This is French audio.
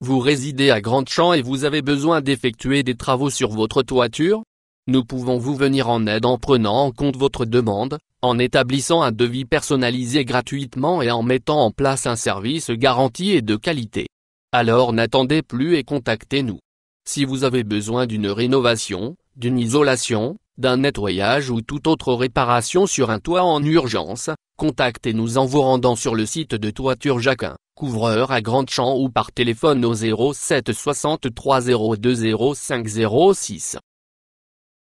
Vous résidez à Grande-Champ et vous avez besoin d'effectuer des travaux sur votre toiture? Nous pouvons vous venir en aide en prenant en compte votre demande, en établissant un devis personnalisé gratuitement et en mettant en place un service garanti et de qualité. Alors n'attendez plus et contactez-nous. Si vous avez besoin d'une rénovation, d'une isolation, d'un nettoyage ou toute autre réparation sur un toit en urgence, contactez-nous en vous rendant sur le site de Toiture Jacquin, couvreur à Grande Champ ou par téléphone au 07 63 02 05 06.